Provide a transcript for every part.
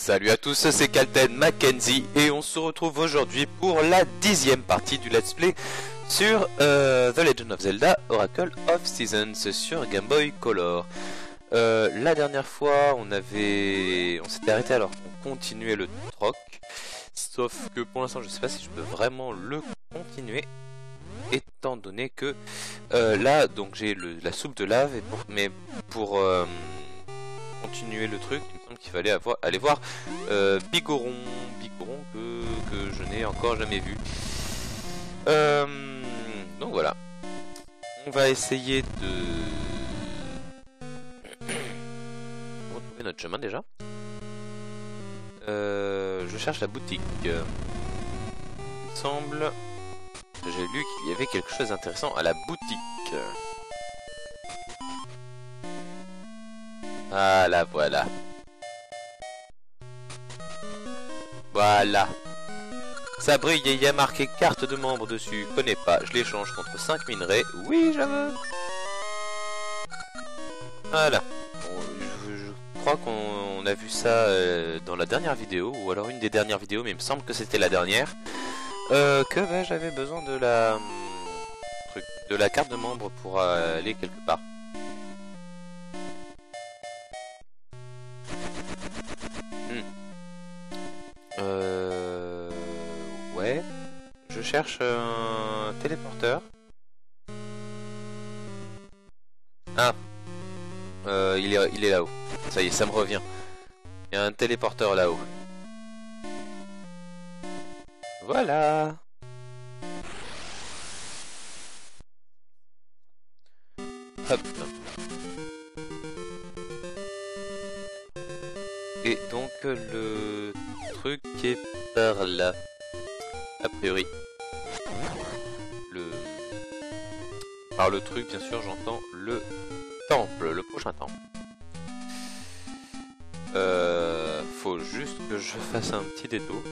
Salut à tous, c'est Calten Mackenzie et on se retrouve aujourd'hui pour la dixième partie du let's play sur euh, The Legend of Zelda Oracle of Seasons sur Game Boy Color. Euh, la dernière fois, on avait, on s'était arrêté alors qu'on continuait le troc, sauf que pour l'instant, je sais pas si je peux vraiment le continuer, étant donné que euh, là, donc j'ai la soupe de lave, et pour, mais pour continuer le truc, qu'il fallait avoir, aller voir euh, Bigoron, Bigoron que, je n'ai encore jamais vu. Euh, donc voilà. On va essayer de retrouver notre chemin déjà. Euh, je cherche la boutique. Il me semble j'ai lu qu'il y avait quelque chose d'intéressant à la boutique. Voilà, voilà. Voilà. Ça brille et il y a marqué carte de membre dessus. Connais pas, je l'échange contre 5 minerais. Oui, je veux. Voilà. je, crois qu'on a vu ça euh, dans la dernière vidéo, ou alors une des dernières vidéos, mais il me semble que c'était la dernière. Euh, que j'avais besoin de la... Hum, de la carte de membre pour aller quelque part. Cherche un téléporteur. Ah, euh, il est, il est là-haut. Ça y est, ça me revient. Il y a un téléporteur là-haut. Voilà. Hop. Et donc le truc est par là. A priori. Par le truc, bien sûr, j'entends le temple, le prochain temple. Euh, faut juste que je fasse un petit détour.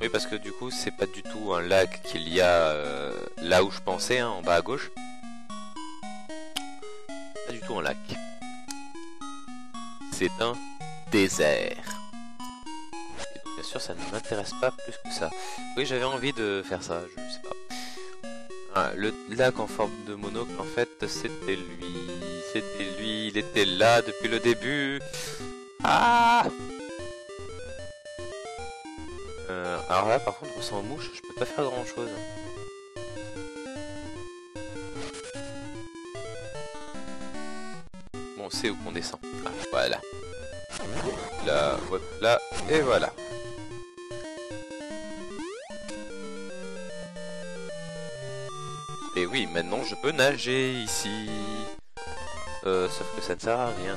Oui, parce que du coup, c'est pas du tout un lac qu'il y a euh, là où je pensais, hein, en bas à gauche. Pas du tout un lac. C'est un désert. bien sûr, ça ne m'intéresse pas plus que ça. Oui, j'avais envie de faire ça, je sais pas. Ah, le lac en forme de monocle, en fait, c'était lui. C'était lui, il était là depuis le début. Ah euh, Alors là, par contre, sans mouche, je peux pas faire grand chose. Bon, c'est où qu'on descend. Ah, voilà. Là, là, et voilà. Et oui, maintenant je peux nager ici. Euh, sauf que ça ne sert à rien.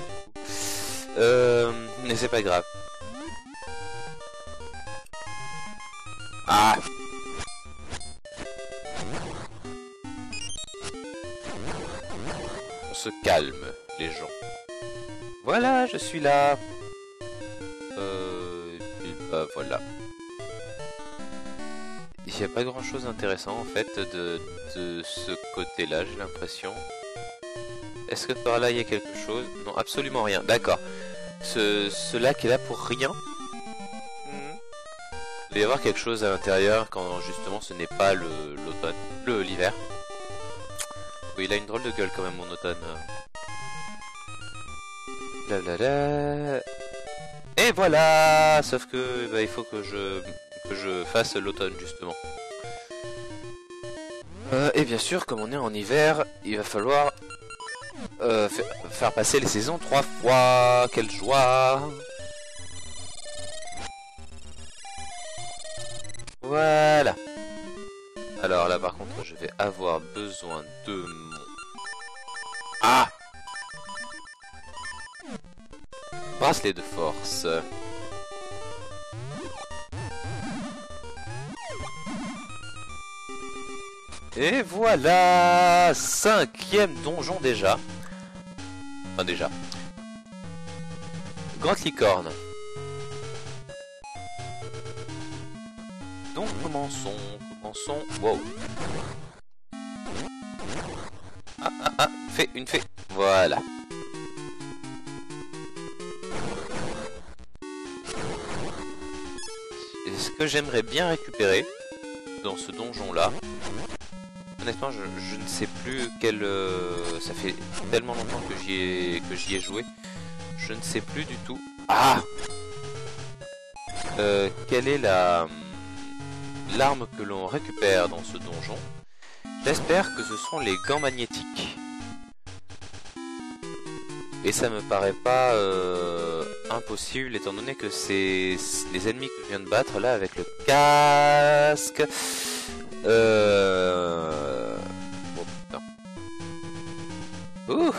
Euh, mais c'est pas grave. Ah On se calme, les gens. Voilà, je suis là. Euh, et bah voilà il n'y a pas grand chose d'intéressant en fait de, ce côté-là, j'ai l'impression. Est-ce que par là il y a quelque chose? Non, absolument rien. D'accord. Ce, lac est là pour rien? Il va y avoir quelque chose à l'intérieur quand justement ce n'est pas l'automne, l'hiver. Oui, il a une drôle de gueule quand même mon automne. Et voilà Sauf que bah, il faut que je que je fasse l'automne justement. Euh, et bien sûr, comme on est en hiver, il va falloir euh, faire passer les saisons trois fois. Quelle joie Voilà. Alors là, par contre, je vais avoir besoin de mon... Ah Bracelet de force. Et voilà Cinquième donjon déjà. Enfin déjà. Grande licorne. Donc commençons, commençons. Wow. Ah ah ah, fait une fée. Voilà. que j'aimerais bien récupérer dans ce donjon-là. Honnêtement, je, ne sais plus quel... Euh, ça fait tellement longtemps que j'y ai, que j'y ai joué. Je ne sais plus du tout. Ah euh, Quelle est la l'arme que l'on récupère dans ce donjon? J'espère que ce sont les gants magnétiques. Et ça me paraît pas euh, impossible étant donné que c'est les ennemis que je viens de battre là avec le casque. Euh... Oh putain. Ouh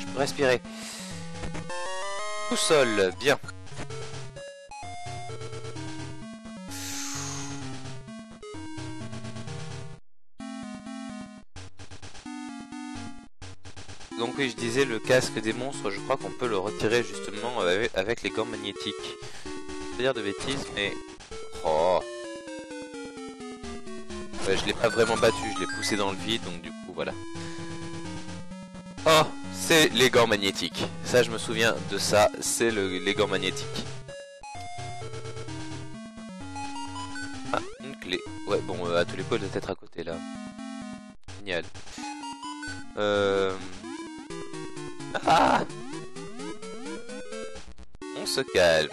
Je peux respirer. Tout bien. Donc oui, je disais le casque des monstres, je crois qu'on peut le retirer justement avec, les gants magnétiques. Je dire de bêtises, mais... Oh Je l'ai pas vraiment battu, je l'ai poussé dans le vide, donc du coup, voilà. Oh C'est les gants magnétiques. Ça, je me souviens de ça, c'est le, les gants magnétiques. Ah, une clé. Ouais, bon, à tous les points, doit être à côté, là. Génial. Euh... Ah On se calme.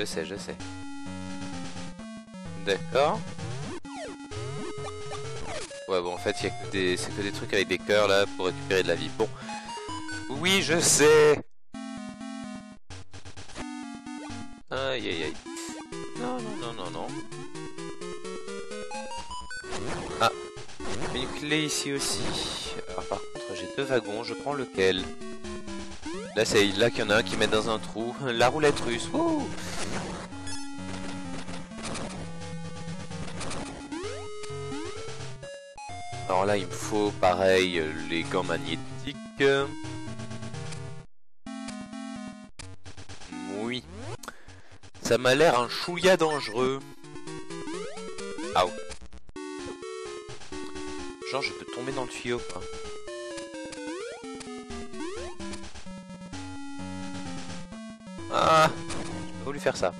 Je sais, je sais. D'accord. Ouais, bon, en fait, il que des... c'est que des trucs avec des cœurs, là, pour récupérer de la vie. Bon. Oui, je sais Aïe, aïe, aïe. Non, non, non, non, non. Ah, une clé ici aussi. Alors par contre, j'ai deux wagons, je prends lequel? Là, c'est là qu'il y en a un qui met dans un trou. La roulette russe. Alors là, il me faut, pareil, les gants magnétiques. Ça m'a l'air un chouïa dangereux. Ah Genre je peux tomber dans le tuyau. Ah J'ai voulu faire ça.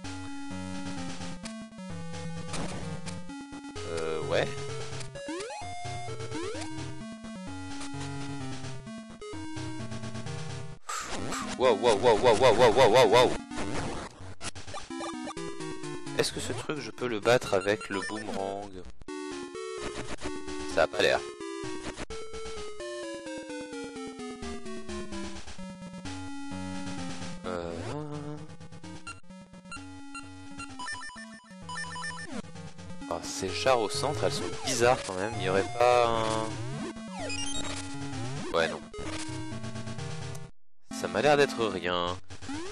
Euh ouais. Wow wow wow wow wow wow wow wow est-ce que ce truc, je peux le battre avec le boomerang? Ça a pas l'air. Euh... Ah, ces chars au centre, elles sont bizarres quand même. Il n'y aurait pas un... m'a l'air d'être rien.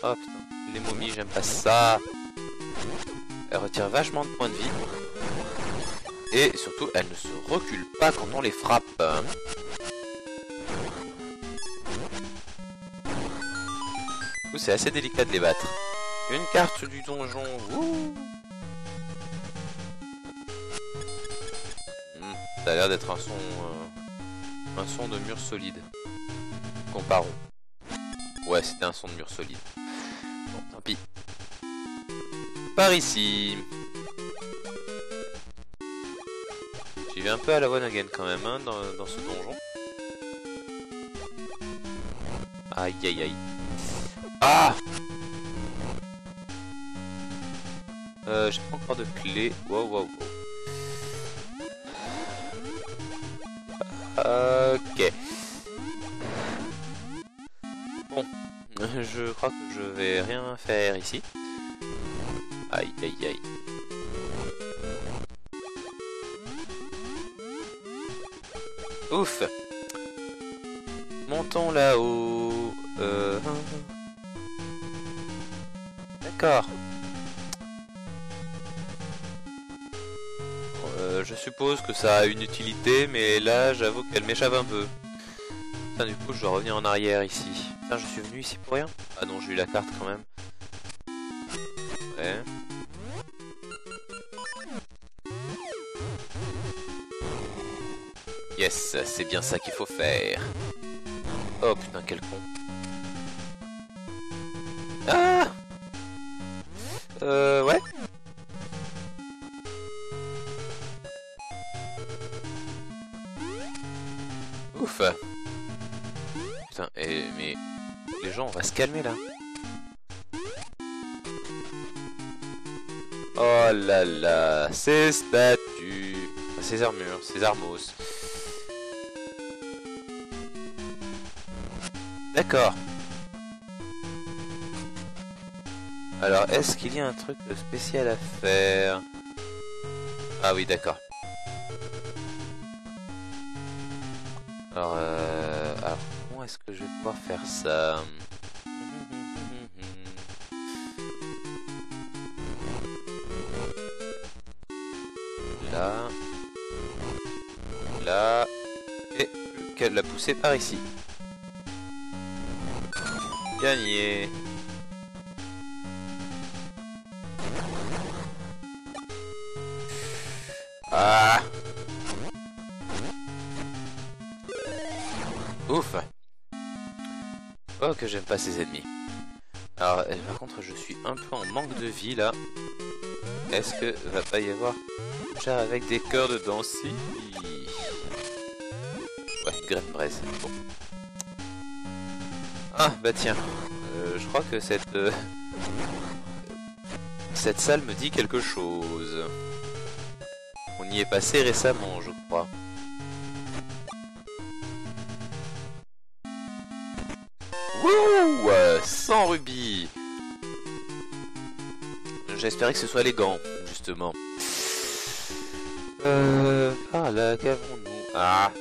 Oh putain, les momies, j'aime pas ça. Elle retire vachement de points de vie. Et surtout, elle ne se recule pas quand on les frappe. C'est assez délicat de les battre. Une carte du donjon. Hmm, ça a l'air d'être un son... Euh, un son de mur solide. Comparons. Ouais, c'était un son de mur solide. Bon, tant pis par ici. J'y vais un peu à la one again quand même hein, dans, dans ce donjon. Aïe aïe aïe. Ah euh, J'ai pas encore de clé. Wow wow wow. Ok. Que je vais rien faire ici. Aïe, aïe, aïe. Ouf Montons là-haut. Euh... D'accord. Euh, je suppose que ça a une utilité, mais là, j'avoue qu'elle m'échappe un peu. du coup, je dois revenir en arrière ici. Je suis venu ici pour rien Ah non, j'ai eu la carte quand même. Ouais. Yes, c'est bien ça qu'il faut faire. Oh putain, quel con. Ah Euh, ouais. Ouf. Putain, et, mais les gens, on va se calmer là. Oh là là, ces statues, ces armures, ces armos. D'accord. Alors, est-ce qu'il y a un truc spécial à faire? Ah oui, d'accord. Alors, euh, je vais pouvoir faire ça Là. Là. Et qu'elle l'a poussé par ici. Gagné. Ah Ouf Oh que j'aime pas ces ennemis. Alors euh, par contre je suis un peu en manque de vie là. Est-ce que va pas y avoir cher avec des cœurs dedans? Si Ouais, graine braise. Bon. Ah bah tiens, euh, je crois que cette euh, cette salle me dit quelque chose. On y est passé récemment, je crois. 100 rubis J'espérais que ce soit les gants, justement. Euh... Ah là, qu'avons-nous? Ah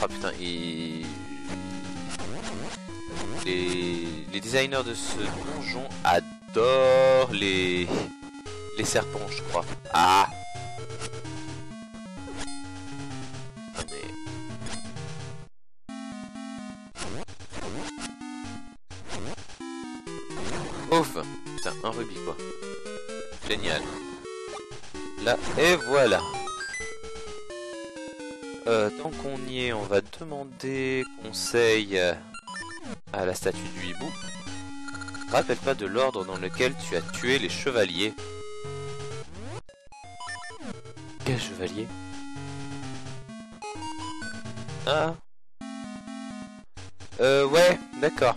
Ah putain, et... Les... les designers de ce donjon adorent les... Les serpents, je crois. Ah Là, et voilà. Euh, tant qu'on y est, on va demander conseil à la statue du hibou. Rappelle-toi de l'ordre dans lequel tu as tué les chevaliers. Quel chevalier Ah Euh, ouais, d'accord.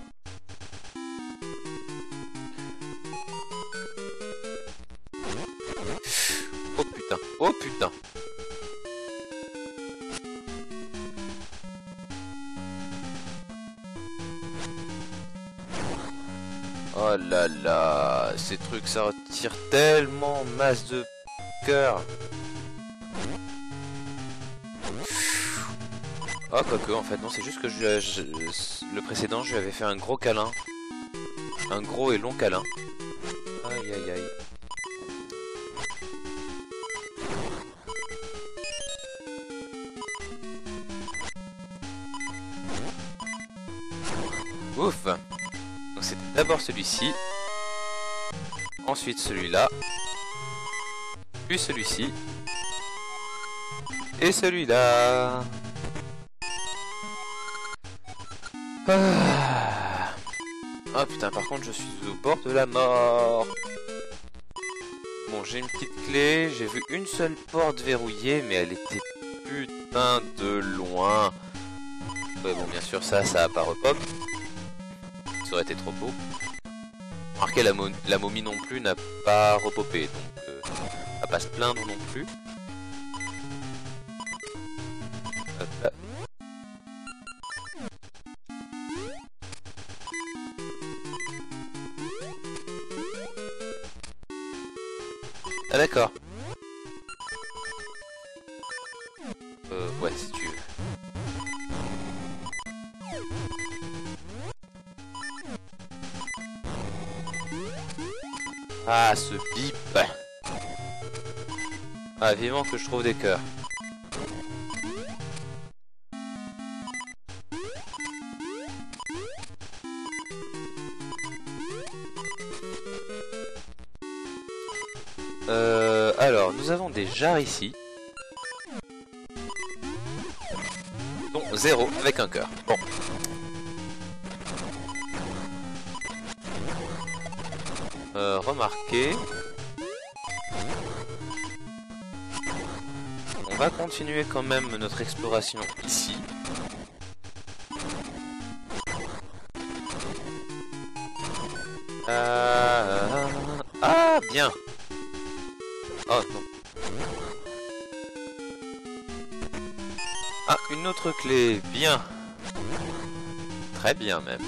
Ces trucs ça retire tellement masse de cœur. Oh quoique en fait non c'est juste que je, le précédent je lui avais fait un gros câlin. Un gros et long câlin. Aïe aïe aïe. Ouf Donc c'était d'abord celui-ci. Ensuite celui-là. Puis celui-ci. Et celui-là. Ah. Oh putain, par contre, je suis au bord de la mort. Bon, j'ai une petite clé. J'ai vu une seule porte verrouillée, mais elle était putain de loin. Ouais, bon, bien sûr, ça, ça a pas repop. Ça aurait été trop beau. Remarquez, la, momie non plus n'a pas repopé, donc euh, pas se plaindre non plus. Ah d'accord. Ah, ce bip Ah, vivement que je trouve des cœurs. Euh, alors, nous avons des jarres ici. dont 0 avec un cœur. Bon. On va continuer quand même notre exploration ici. Euh... Ah, bien Oh non. Ah, une autre clé, bien Très bien même.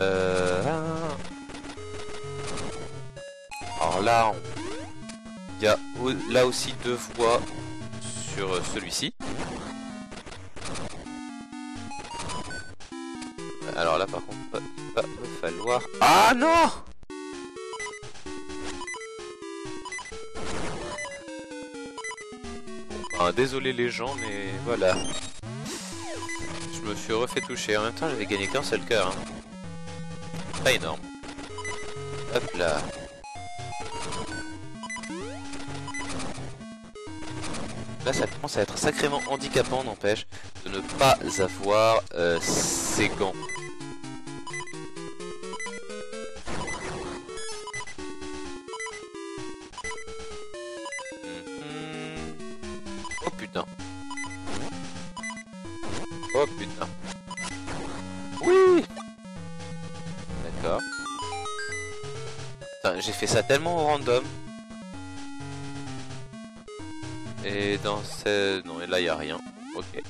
Euh... Alors là, il y a là aussi deux fois sur celui-ci. Alors là par contre, il va falloir... Ah non bon, Désolé les gens, mais voilà. Je me suis refait toucher. En même temps, j'avais gagné qu'un seul cœur. Hein. Pas énorme. Hop là. Là, ça commence à être sacrément handicapant, n'empêche, de ne pas avoir euh, ces gants. Mhm. Oh putain. Oh putain. Oui D'accord. J'ai fait ça tellement random. Et dans ce... Non, et là, il a rien. Ok.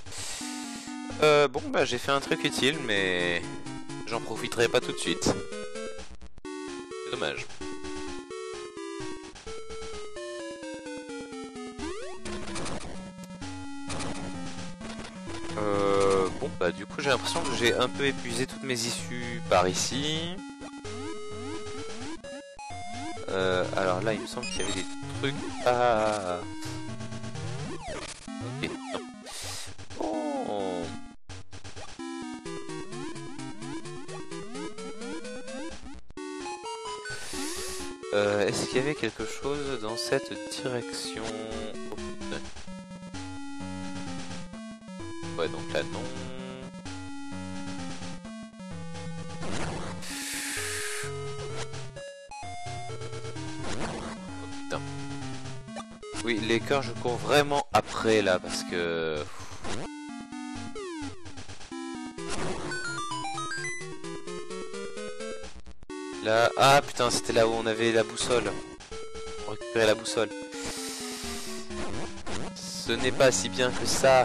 Euh, bon, bah, j'ai fait un truc utile, mais... J'en profiterai pas tout de suite. C'est dommage. Euh, bon, bah, du coup, j'ai l'impression que j'ai un peu épuisé toutes mes issues par ici. Euh, alors là, il me semble qu'il y avait des trucs... à... qu'il y avait quelque chose dans cette direction Ouais, donc là, non. Oh, oui, les cœurs, je cours vraiment après, là, parce que... Ah putain, c'était là où on avait la boussole. La boussole. Ce n'est pas si bien que ça.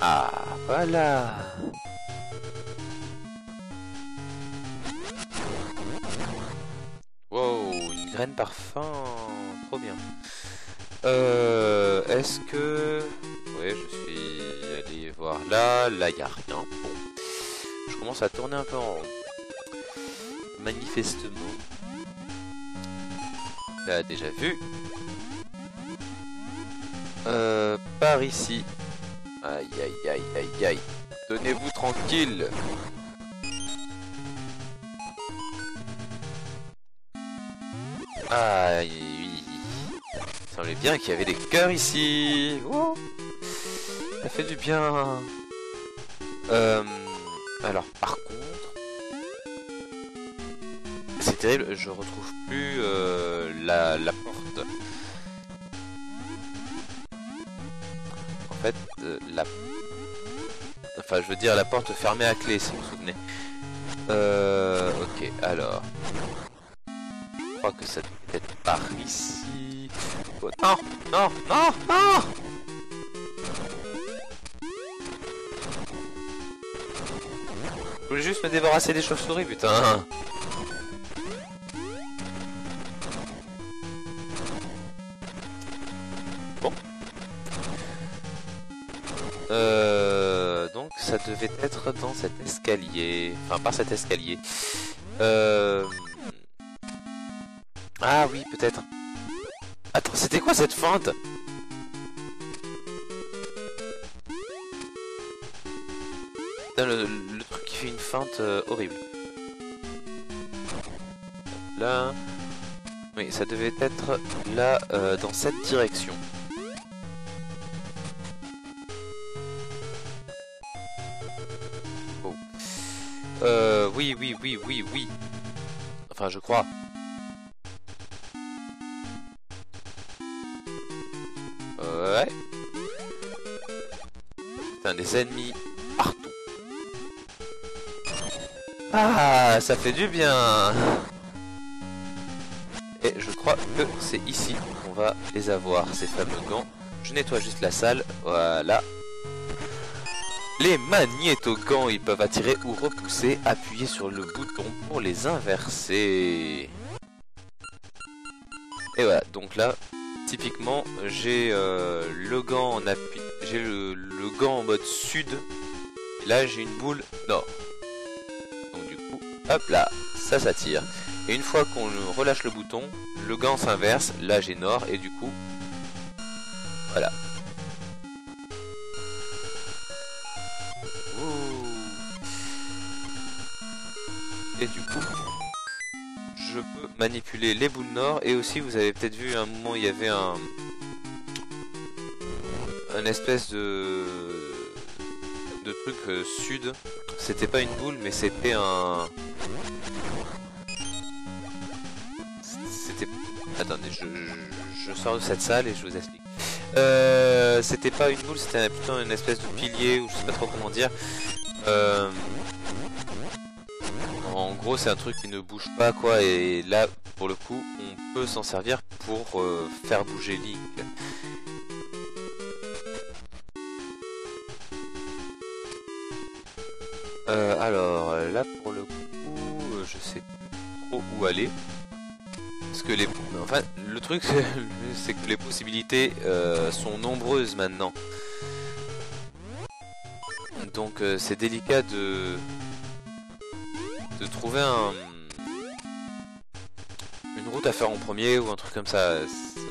Ah, voilà. Wow, une graine parfum. Trop bien. Euh, est-ce que... Ouais, je suis allé voir là. Là, il a rien. Bon. Je commence à tourner un peu en rond. Manifestement. Là, déjà vu. Euh, par ici. Aïe, aïe, aïe, aïe, aïe. Tenez-vous tranquille. Aïe, oui. Il semblait bien qu'il y avait des cœurs ici. Ça fait du bien. Euh, alors, par contre, je retrouve plus euh, la, la, porte. En fait, euh, la... Enfin, je veux dire la porte fermée à clé, si vous vous souvenez. Euh, ok, alors... Je crois que ça doit être par ici. Oh, non, non, non, non Je voulais juste me débarrasser des chauves-souris, putain. Être dans cet escalier. Enfin, par cet escalier. Euh... Ah oui, peut-être. Attends, c'était quoi cette fente le, fait une feinte euh, horrible. Là. Oui, ça devait être là, euh, dans cette direction. Oui, oui, oui, oui, oui. Enfin, je crois. Ouais. Putain, des ennemis partout. Ah, ça fait du bien Et je crois que c'est ici qu'on va les avoir, ces fameux gants. Je nettoie juste la salle, voilà. Les magnétogants, ils peuvent attirer ou repousser, appuyer sur le bouton pour les inverser. Et voilà, donc là, typiquement, j'ai euh, le gant en appui, j'ai le, le gant en mode sud, et là j'ai une boule nord. Donc du coup, hop là, ça s'attire. Et une fois qu'on relâche le bouton, le gant s'inverse, là j'ai nord, et du coup, voilà. Et du coup, je peux manipuler les boules nord, et aussi vous avez peut-être vu à un moment il y avait un... Un espèce de... de truc euh, sud. C'était pas une boule, mais c'était un... C'était... Attendez, je, je, je sors de cette salle et je vous explique. Euh, c'était pas une boule, c'était plutôt une espèce de pilier ou je sais pas trop comment dire. Euh, gros, c'est un truc qui ne bouge pas quoi, et là, pour le coup, on peut s'en servir pour euh, faire bouger Link. Euh, alors, là, pour le coup, euh, je sais trop où aller. Parce que les... Enfin, le truc, c'est que les possibilités sont nombreuses maintenant. Donc, c'est délicat de... de trouver un... une route à faire en premier ou un truc comme ça.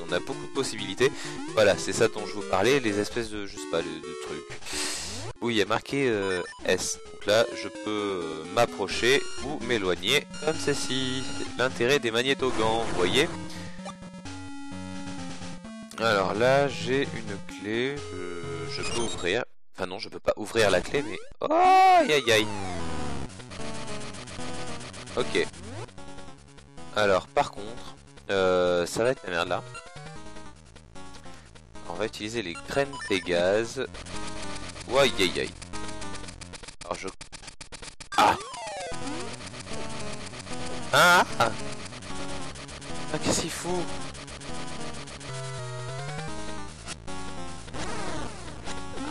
On a beaucoup de possibilités. Voilà, c'est ça dont je vous parlais, les espèces de... je sais pas, de, trucs. Où il y a marqué euh, S. Donc là, je peux euh, m'approcher ou m'éloigner comme ceci. L'intérêt des magnétogants, vous voyez Alors là, j'ai une clé que je peux ouvrir. Enfin non, je peux pas ouvrir la clé, mais... Oh, aïe aïe aïe Ok. Alors, par contre, euh, ça va être la merde là. On va utiliser les graines Pégase. Aïe aïe aïe. Alors je... Ah Ah Ah, ah qu'est-ce qu'il fout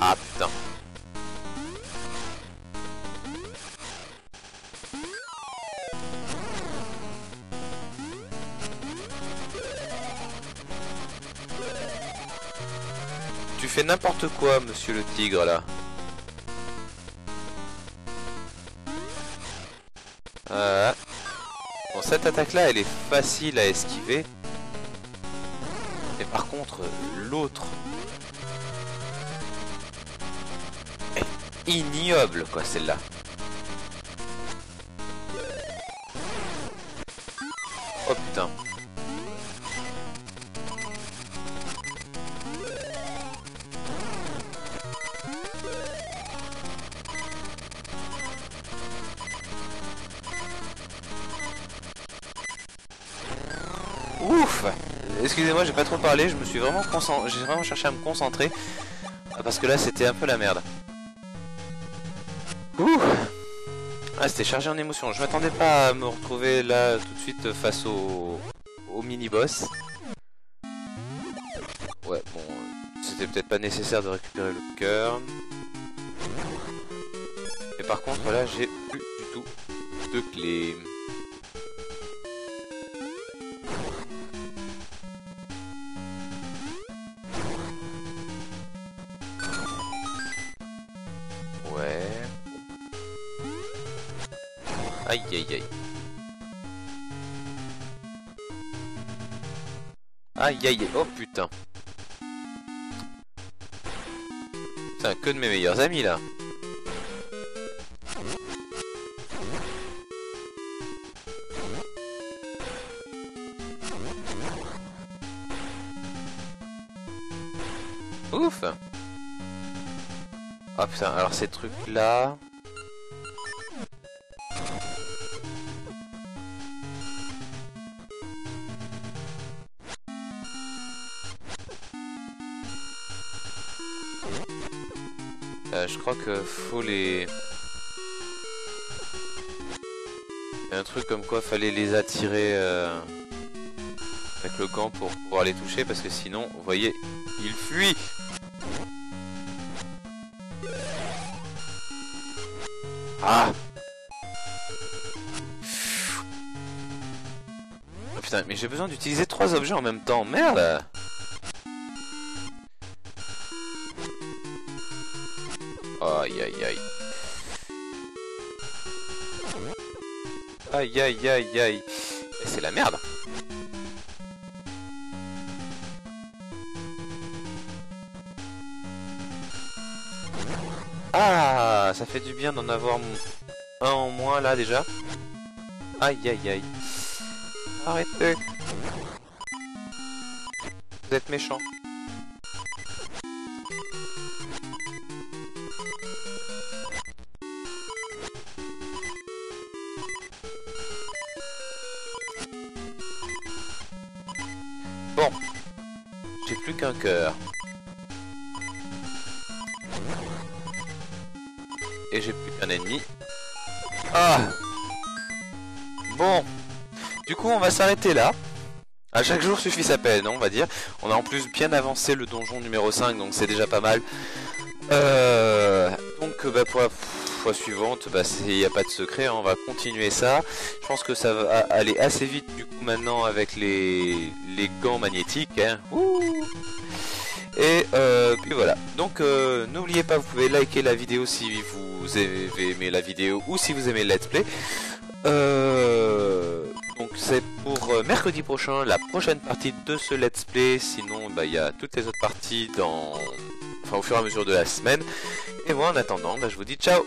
Ah putain. Tu fais n'importe quoi, monsieur le tigre, là. Euh... Bon, cette attaque-là, elle est facile à esquiver. Mais par contre, l'autre... ignoble, quoi, celle-là. Ouf Excusez-moi, j'ai pas trop parlé, je me suis vraiment concentré, j'ai vraiment cherché à me concentrer, parce que là c'était un peu la merde. Ouh Ah, c'était chargé en émotion, je m'attendais pas à me retrouver là tout de suite face au, mini-boss. Ouais, bon, c'était peut-être pas nécessaire de récupérer le cœur. Mais par contre, là, j'ai plus du tout de clés. Aïe aïe aïe. Aïe aïe aïe. Oh putain. Putain, que de mes meilleurs amis là. Ouf Ah oh, putain, alors ces trucs là... crois que faut les... Il y a un truc comme quoi fallait les attirer euh, avec le gant pour pouvoir les toucher parce que sinon, vous voyez, il fuit. Ah. Oh, Putain, mais j'ai besoin d'utiliser trois objets en même temps, merde Aïe aïe aïe. Aïe aïe aïe aïe. C'est la merde. Ah, ça fait du bien d'en avoir un en moins là déjà. Aïe aïe aïe. Arrêtez. Vous êtes méchant. Et j'ai plus qu'un ennemi. Ah Bon. Du coup, on va s'arrêter là. À chaque jour suffit sa peine, on va dire. On a en plus bien avancé le donjon numéro 5, donc c'est déjà pas mal. Euh, donc bah, pour la fois suivante, bah, il n'y a pas de secret, hein, on va continuer ça. Je pense que ça va aller assez vite du coup maintenant avec les, les gants magnétiques. Hein. Et euh, puis voilà. Donc euh, n'oubliez pas, vous pouvez liker la vidéo si vous avez aimé la vidéo ou si vous aimez le let's play. Euh, donc c'est pour euh, mercredi prochain la prochaine partie de ce let's play. Sinon, bah, il y a toutes les autres parties dans, enfin au fur et à mesure de la semaine. Et moi, en attendant, bah, je vous dis ciao.